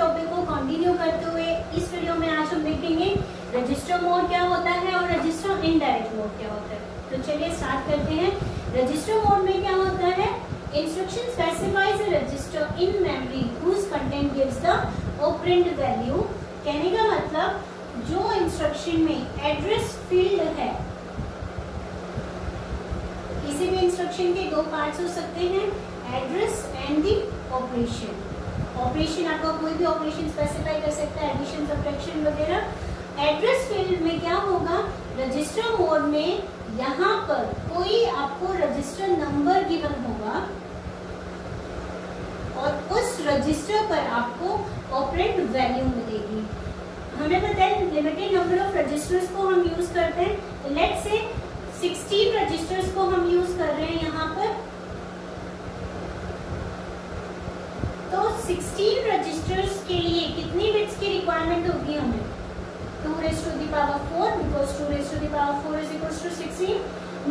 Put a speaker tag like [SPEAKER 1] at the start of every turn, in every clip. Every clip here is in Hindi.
[SPEAKER 1] टॉपिक को कंटिन्यू करते हुए इस वीडियो में आज हम देखेंगे रजिस्टर मोड क्या होता है और रजिस्टर इनडायरेक्ट मोड क्या होता है। तो चलिए स्टार्ट करते हैं। रजिस्टर मोड में क्या होता है? Instruction specifies register in in whose content gives the the value कहने का मतलब जो इंस्ट्रक्शन में एड्रेस फ़ील्ड है, किसी भी इंस्ट्रक्शन के दो पार्ट्स हो सकते हैं address and the operation operation, आपका कोई भी ऑपरेशन स्पेसिफाई कर सकता है एडिशन सब्ट्रैक्शन वगैरह। एड्रेस फ़ील्ड में क्या होगा? रजिस्टर मोड में यहाँ पर कोई आपको रजिस्टर नंबर गिवन होगा और उस रजिस्टर पर आपको ऑपरेट वैल्यू मिलेगी। हमें पता है लिमिटेड नंबर ऑफ़ रजिस्टर्स को हम यूज़ करते हैं। लेट से 16 रजिस्टर्स को हम यूज़ कर रहे हैं यहाँ पर। 16 रजिस्टर्स के लिए कितनी बिट्स की रिक्वायरमेंट होगी हमें? 2 raised to the power 4 because 2 raised to the power 4 is equals to 16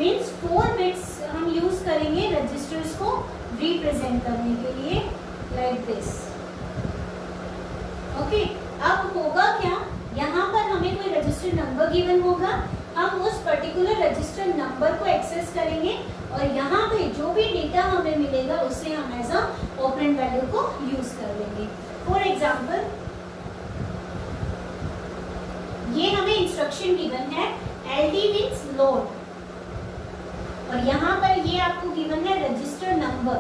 [SPEAKER 1] means 4 bits हम यूज़ करेंगे रजिस्टर्स को रिप्रेजेंट करने के लिए लाइक दिस ओके अब होगा क्या? यहाँ पर हमें कोई रजिस्टर नंबर गिवन होगा। हम उस पर्टिकुलर रजिस्टर नंबर को एक्सेस करेंगे और यहाँ पे जो भी डेटा हमें मिलेगा, उसे हम एज ऑपरेंट वैल्यू को यूज़ कर लेंगे फॉर एग्ज़ाम्पल ये हमें इंस्ट्रक्शन गिवन है एल डी मीन लोड और यहाँ पर ये आपको गिवन है रजिस्टर नंबर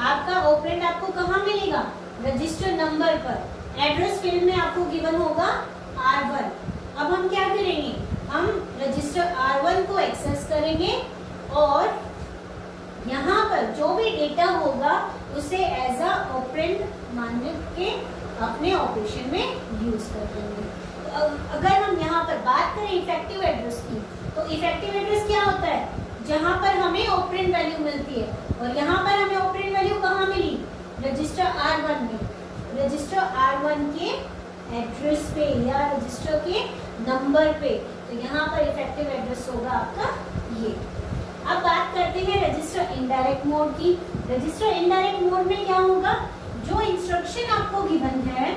[SPEAKER 1] आपका ऑपरेंट आपको कहाँ मिलेगा? रजिस्टर नंबर पर। एड्रेस फ़ील्ड में आपको गिवन होगा आर वन अब हम क्या करेंगे? हम रजिस्टर आर वन को एक्सेस करेंगे और यहाँ पर जो भी डेटा होगा, उसे एज अ ऑपरेंट मान के अपने ऑपरेशन में यूज़ कर देंगे। तो अगर हम यहाँ पर बात करें इफ़ेक्टिव एड्रेस की तो इफ़ेक्टिव एड्रेस क्या होता है? जहाँ पर हमें ऑपरेंट वैल्यू मिलती है, और यहाँ पर हमें ऑपरेंट वैल्यू कहाँ मिली? रजिस्टर आर वन में। रजिस्टर आर वन के एड्रेस पे या रजिस्टर के नंबर पे। तो यहाँ पर इफ़ेक्टिव एड्रेस होगा आपका ये। अब बात करते हैं रजिस्टर इनडायरेक्ट मोड की। रजिस्टर इनडायरेक्ट मोड में क्या होगा? जो इंस्ट्रक्शन आपको गिवन है,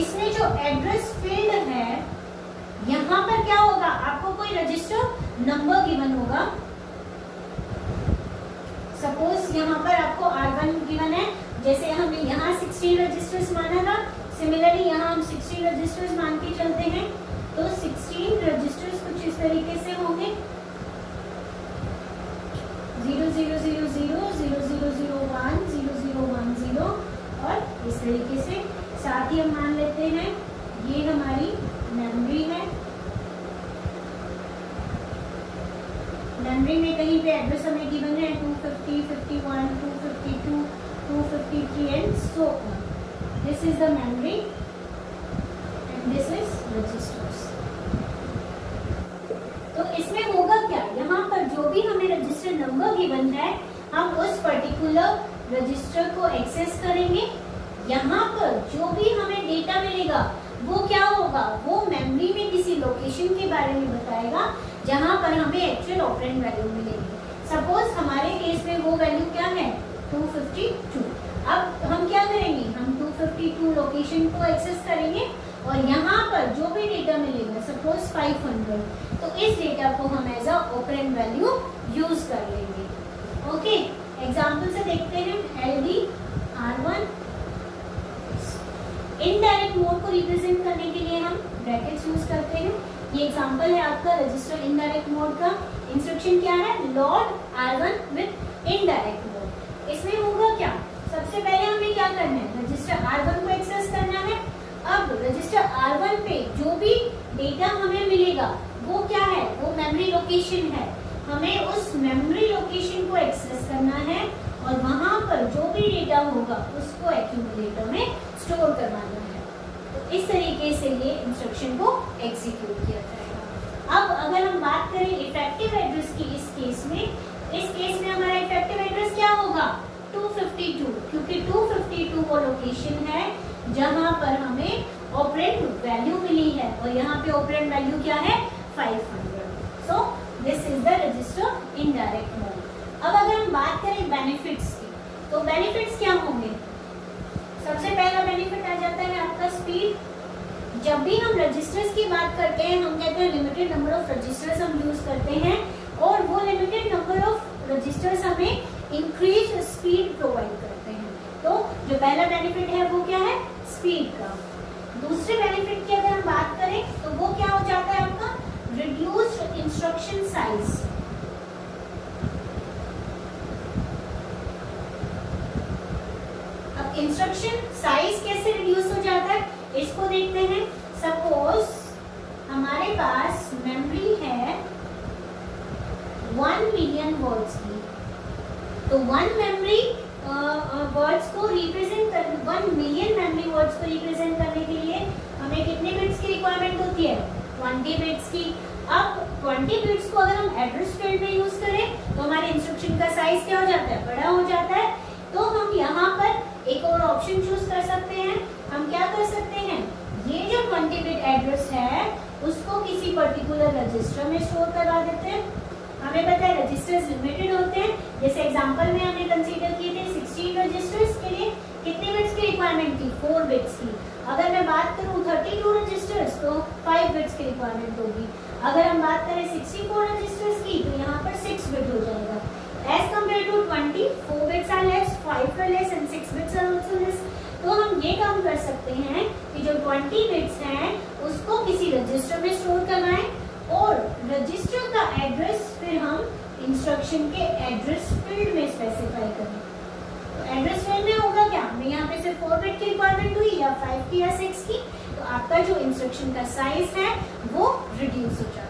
[SPEAKER 1] इसमें जो एड्रेस फ़ील्ड है, यहाँ पर क्या होगा? आपको कोई रजिस्टर नंबर गिवन होगा। सपोज़ यहाँ पर आपको आर वन गिवन है, जैसे हमने यहाँ सिक्सटीन रजिस्टर्स माना था सिमिलरली यहाँ हम सिक्सटीन रजिस्टर्स मान के चलते हैं। तो 16 रजिस्टर्स कुछ इस तरीके से होंगे। Zero zero zero zero zero zero zero one zero zero one zero और इस तरीके से साथ ही हम मान लेते हैं। ये हमारी मेमोरी है। मेमोरी में कहीं पे एड्रेस हमें गिवन है 250, 51, 252, 253 and and so this is the memory and this is register हम उस पर्टिकुलर रजिस्टर को एक्सेस करेंगे। यहाँ पर जो भी हमें डेटा मिलेगा, वो क्या होगा? वो मेमोरी में किसी लोकेशन के बारे में बताएगा, जहाँ पर हमें एक्चुअल ऑपरेंट वैल्यू मिलेगी। सपोज़ हमारे केस में वो वैल्यू क्या है? 252 अब हम क्या करेंगे? हम 252 लोकेशन को एक्सेस करेंगे और यहाँ पर जो भी डेटा मिलेगा सपोज़ 500 तो इस डेटा को हम as a operand value use कर लेंगे। ओके एग्जांपल से देखते हैं हम L D R one indirect mode को रिप्रेजेंट करने के लिए हम ब्रैकेट्स यूज़ करते हैं। ये एग्जांपल है आपका रजिस्टर इनडायरेक्ट मोड का। इंस्ट्रक्शन क्या है? Load R one with indirect mode इसमें होगा क्या? सबसे पहले हमें क्या करना है? रजिस्टर आर वन को एक्सेस करना है। अब रजिस्टर आर वन पे जो भी डेटा हमें मिलेगा, वो क्या है? वो मेमोरी लोकेशन है। हमें उस मेमोरी लोकेशन को एक्सेस करना है और वहाँ पर जो भी डेटा होगा उसको एक्यूमुलेटर में स्टोर करवाना है। तो इस तरीके से ये इंस्ट्रक्शन को एग्जीक्यूट किया जाएगा। अब अगर हम बात करें इफ़ेक्टिव एड्रेस की इस केस में इस केस में हमारा इफ़ेक्टिव एड्रेस क्या होगा? 252 क्योंकि 252 वो लोकेशन है जहाँ पर हमें ऑपरेंट वैल्यू मिली है और यहाँ पे ऑपरेंट वैल्यू क्या है? 500 so so, this is the register indirect mode अब अगर हम बात करें बेनिफिट्स की तो बेनिफिट्स क्या होंगे? सबसे पहला बेनिफिट आ जाता है आपका स्पीड जब भी हम रजिस्टर्स की बात करते हैं, हम कहते हैं लिमिटेड नंबर ऑफ़ रजिस्टर्स हम यूज़ करते हैं। इसको देखते हैं। सपोज़ हमारे पास मेमोरी है वन मिलियन वर्ड्स की। तो वन मेमोरी वर्ड्स को रिप्रेजेंट कर वन मिलियन मेमोरी वर्ड्स को रिप्रेजेंट करने के लिए हमें कितने बिट्स की रिक्वायरमेंट होती है? ट्वेंटी बिट्स की। अब ट्वेंटी बिट्स को अगर हम एड्रेस फ़ील्ड में यूज़ करें तो हमारे इंस्ट्रक्शन का साइज़ क्या हो जाता है? बड़ा हो जाता है। तो हम यहाँ पर एक और ऑप्शन चूज़ कर सकते हैं हम क्या कर सकते हैं ये जो ट्वेंटी बिट एड्रेस है, उसको किसी पर्टिकुलर रजिस्टर में स्टोर करा देते हैं। हमें पता है रजिस्टर्स लिमिटेड होते हैं। जैसे एग्जांपल में हमने कंसीडर किए थे 16 रजिस्टर्स के लिए, कितने बिट्स की रिक्वायरमेंट थी? 4 बिट्स की। अगर मैं बात करूँ 32 रजिस्टर्स तो 5 बिट्स की रिक्वायरमेंट होगी। अगर हम बात करें 64 रजिस्टर्स की तो यहाँ पर 6 बिट हो जाएगा। As compare to 20 4 bits are less 5 are less and 6 bits are also less तो हम ये काम कर सकते हैं कि जो 20 बिट्स हैं, उसको किसी रजिस्टर में स्टोर करवाएँ और रजिस्टर का एड्रेस फिर हम इंस्ट्रक्शन के एड्रेस फ़ील्ड में स्पेसिफाई करें। तो एड्रेस फ़ील्ड में होगा क्या? हमें यहाँ पे सिर्फ़ फोर बिट की रिक्वायरमेंट हुई या फाइव की या सिक्स की तो आपका जो इंस्ट्रक्शन का साइज़ है, वो रिड्यूस हो जाएगा